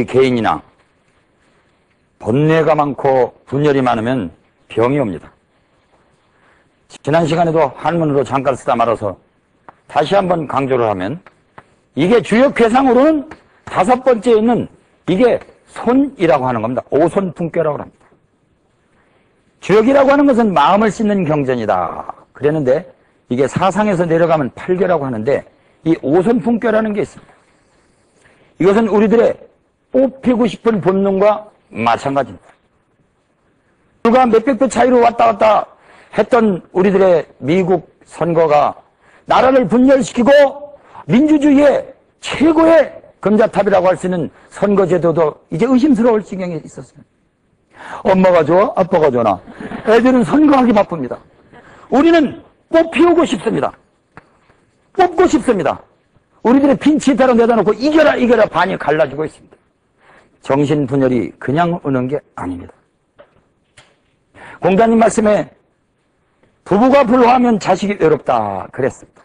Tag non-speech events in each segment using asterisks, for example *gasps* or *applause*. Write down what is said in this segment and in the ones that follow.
우리 개인이나 번뇌가 많고 분열이 많으면 병이 옵니다. 지난 시간에도 한문으로 잠깐 쓰다 말아서 다시 한번 강조를 하면 이게 주역 괴상으로는 다섯 번째에 있는 이게 손이라고 하는 겁니다. 오손풍교라고 합니다. 주역이라고 하는 것은 마음을 씻는 경전이다. 그랬는데 이게 사상에서 내려가면 팔교라고 하는데 이 오손풍교라는 게 있습니다. 이것은 우리들의 뽑히고 싶은 본능과 마찬가지입니다. 불과 몇백 배 차이로 왔다 갔다 했던 우리들의 미국 선거가 나라를 분열시키고 민주주의의 최고의 금자탑이라고 할 수 있는 선거제도도 이제 의심스러울 지경에 있었어요. 엄마가 좋아? 아빠가 좋아? 애들은 선거하기 바쁩니다. 우리는 뽑히우고 싶습니다. 뽑고 싶습니다. 우리들의 빈치타로 내다 놓고 이겨라 이겨라 반이 갈라지고 있습니다. 정신분열이 그냥 오는 게 아닙니다. 공자님 말씀에 부부가 불화하면 자식이 외롭다 그랬습니다.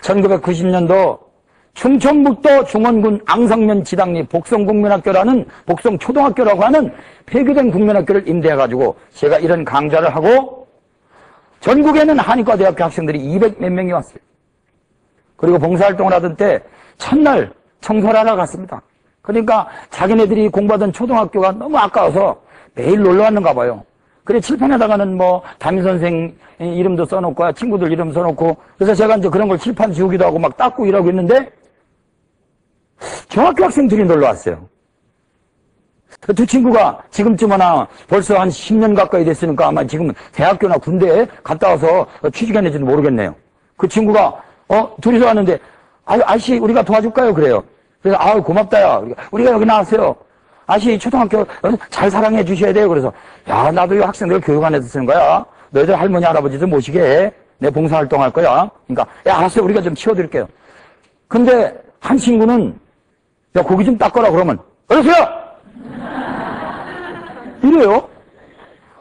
1990년도 충청북도 중원군 앙성면 지당리 복성국민학교라는 복성초등학교라고 하는 폐교된 국민학교를 임대해가지고 제가 이런 강좌를 하고 전국에는 한의과 대학교 학생들이 200 몇 명이 왔어요. 그리고 봉사활동을 하던 때 첫날 청소를 하러 갔습니다. 그러니까 자기네들이 공부하던 초등학교가 너무 아까워서 매일 놀러 왔는가 봐요. 그래 칠판에다가는 뭐 담임 선생 이름도 써놓고 친구들 이름 써놓고 그래서 제가 이제 그런 걸 칠판 지우기도 하고 막 닦고 일하고 있는데 중학교 학생들이 놀러 왔어요. 그 두 친구가 지금쯤이나 벌써 한 10년 가까이 됐으니까 아마 지금 대학교나 군대에 갔다 와서 취직했는지는 모르겠네요. 그 친구가 어 둘이서 왔는데 아 아저씨 우리가 도와줄까요? 그래요. 그래서 아우 고맙다야. 우리가 여기 나왔어요. 아저씨 초등학교 잘 사랑해 주셔야 돼요. 그래서 야 나도 이 학생들 교육안에서 쓰는 거야. 너희들 할머니 할아버지들 모시게 해. 내 봉사활동 할 거야. 그러니까 야 알았어요. 우리가 좀 치워드릴게요. 근데 한 친구는 야 고기 좀 닦거라 그러면 어서요. *laughs* 이래요.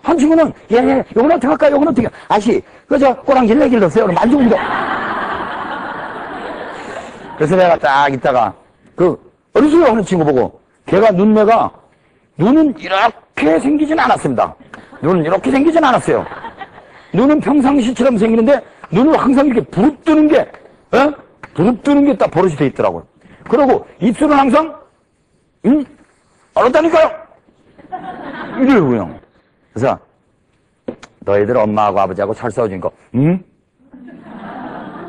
한 친구는 예예 예, 요건 어떻게 할까요? 요건 어떻게 아저씨 그저 꼬랑 길래길 넣었어요. 그럼 만지고 *laughs* 그래서 내가 딱 있다가 그 어르신이 하는 친구 보고 걔가 눈매가 눈은 이렇게 생기진 않았습니다. 눈은 이렇게 생기진 않았어요. 눈은 평상시처럼 생기는데 눈을 항상 이렇게 부릅뜨는 게 어? 부릅뜨는 게 딱 버릇이 돼 있더라고요. 그리고 입술은 항상 응? 알았다니까요. 이래요 그냥. 그래서 너희들 엄마하고 아버지하고 잘 싸워주니까 응?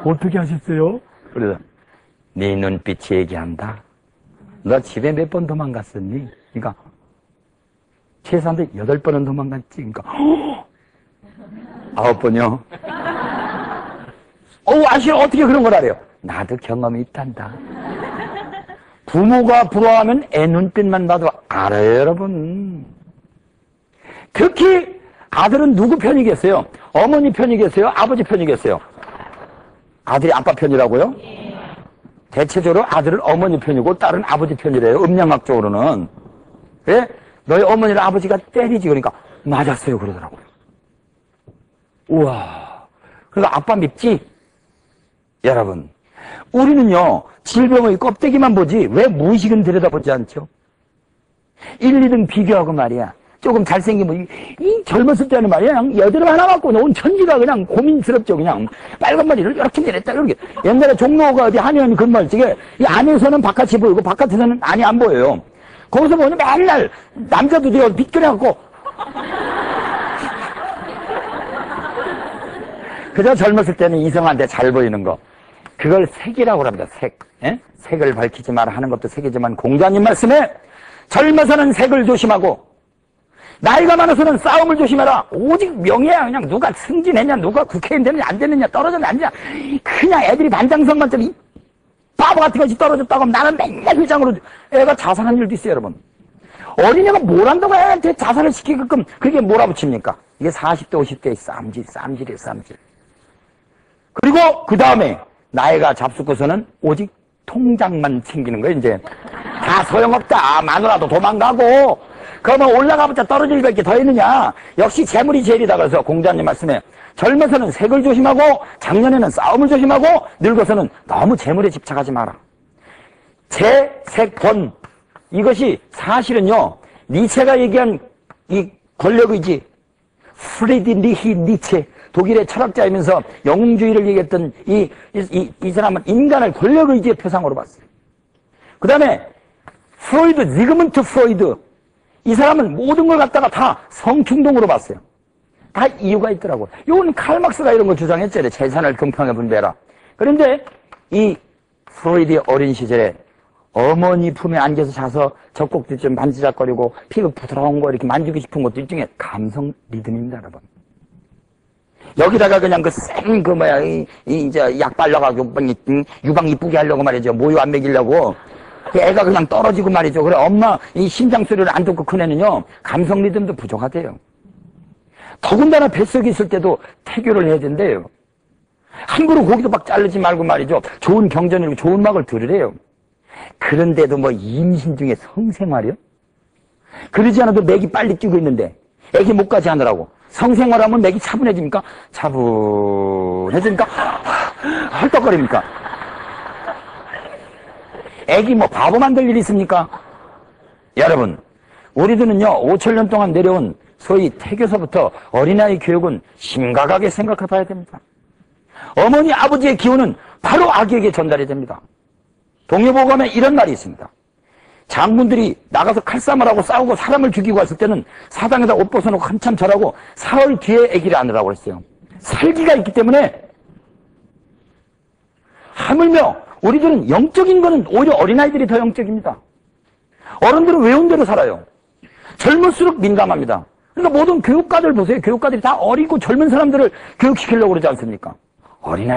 어떻게 하셨어요? 그래서 네 눈빛이 얘기한다. 너 집에 몇 번 도망갔었니? 그러니까 최소한 여덟 번은 도망갔지. 그러니까 *gasps* 아홉 번요. 어, 아시 어떻게 그런 걸 알아요? 나도 경험이 있단다. 부모가 부러워하면 애 눈빛만 봐도 알아요, 여러분. 특히 아들은 누구 편이겠어요? 어머니 편이겠어요? 아버지 편이겠어요? 아들이 아빠 편이라고요? 대체적으로 아들은 어머니 편이고 딸은 아버지 편이래요. 음양학적으로는. 예? 너희 어머니를 아버지가 때리지. 그러니까 맞았어요. 그러더라고요. 우와. 그러니까 아빠 밉지? 여러분. 우리는요, 질병의 껍데기만 보지, 왜 무의식은 들여다보지 않죠? 1, 2등 비교하고 말이야. 조금 잘생기면, 이, 이 젊었을 때는 말이야. 그냥 여드름 하나 갖고 온 천지가 그냥 고민스럽죠. 그냥 빨간 머리를 이렇게 내렸다, 이렇게. 옛날에 종로가 어디 한의원 근무할 적에 이 안에서는 바깥이 보이고 바깥에서는 안이 안 보여요. 거기서 보니 맨날 남자들이 빗겨내갖고 *laughs* 그저 젊었을 때는 이성한테 잘 보이는 거. 그걸 색이라고 합니다. 색. 예? 색을 밝히지 마라 하는 것도 색이지만 공자님 말씀에 젊어서는 색을 조심하고 나이가 많아서는 싸움을 조심해라. 오직 명예야. 그냥 누가 승진했냐, 누가 국회의원 되느냐, 안 되느냐, 떨어졌냐, 안 되냐. 그냥 애들이 반장성만점 바보 같은 것이 떨어졌다고 하면 나는 맨날 회장으로 애가 자살한 일도 있어요, 여러분. 어린애가 뭘 한다고 애한테 자살을 시키게끔 그게 몰아붙입니까? 이게 40대, 50대의 쌈질, 쌈질이에요, 쌈질. 그리고 그 다음에 나이가 잡숫고서는 오직 통장만 챙기는 거예요, 이제. 다 소용없다. 마누라도 도망가고, 그러면 올라가봤자 떨어질 밖에 더 있느냐. 역시 재물이 제일이다. 그래서 공자님 말씀에 젊어서는 색을 조심하고, 장년에는 싸움을 조심하고, 늙어서는 너무 재물에 집착하지 마라. 재, 색, 권. 이것이 사실은요, 니체가 얘기한 이 권력의지, 프리드리히 니체, 독일의 철학자이면서 영웅주의를 얘기했던 이, 이, 이, 이 사람은 인간을 권력의지의 표상으로 봤어요. 그 다음에 프로이드, 지그문트 프로이드, 이 사람은 모든 걸 갖다가 다 성충동으로 봤어요. 다 이유가 있더라고요. 이건 칼막스가 이런 걸 주장했잖아요. 재산을 공평하게 분배해라. 그런데 이 프로이드의 어린 시절에 어머니 품에 앉아서 자서 젖꼭지 좀 만지작거리고 피부 부드러운 거 이렇게 만지고 싶은 것도 일종의 감성 리듬입니다, 여러분. 여기다가 그냥 그 생, 그 뭐야, 이, 이 이제 약 발라가지고 뭐 유방 이쁘게 하려고 말이죠. 모유 안 먹이려고. 그 애가 그냥 떨어지고 말이죠. 그래, 엄마 이 심장 소리를 안 듣고 큰 애는요, 감성 리듬도 부족하대요. 더군다나 뱃속에 있을 때도 태교를 해야 된대요. 함부로 고기도 막 자르지 말고 말이죠. 좋은 경전이고 좋은 음악을 들으래요. 그런데도 뭐 임신 중에 성생활이요? 그러지 않아도 맥이 빨리 뛰고 있는데 애기 목까지 하느라고 성생활하면 맥이 차분해집니까? 차분해집니까? 헐떡거립니까? 애기 뭐 바보 만들 일 있습니까? 여러분, 우리들은요, 5천년 동안 내려온 소위 태교서부터 어린아이 교육은 심각하게 생각해 봐야 됩니다. 어머니, 아버지의 기운은 바로 아기에게 전달이 됩니다. 동료보감에 이런 말이 있습니다. 장군들이 나가서 칼싸움을 하고 싸우고 사람을 죽이고 왔을 때는 사당에다 옷 벗어놓고 한참 절하고 사흘 뒤에 아기를 안으라고 했어요. 살기가 있기 때문에 하물며 우리들은 영적인 거는 오히려 어린아이들이 더 영적입니다. 어른들은 외운 대로 살아요. 젊을수록 민감합니다. 그러니까 모든 교육가들 보세요. 교육가들이 다 어리고 젊은 사람들을 교육시키려고 그러지 않습니까? 어린아이